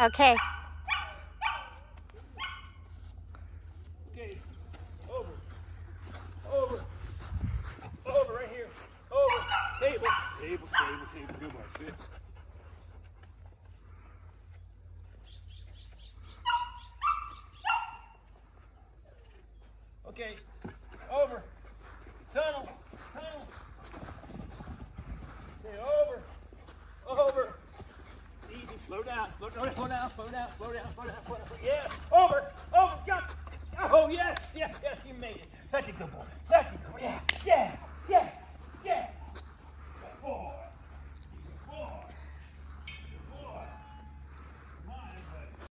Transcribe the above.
Okay. Okay. Over. Over. Over right here. Over. Table. Table, table, table. Good one. Sit. Okay. Over. Slow down, slow down, slow down, slow down, slow down, slow down, slow down. Yes, over, over, jump. Oh, yes, yes, yes, you made it. Such a good boy. Such a good boy. Yeah, yeah.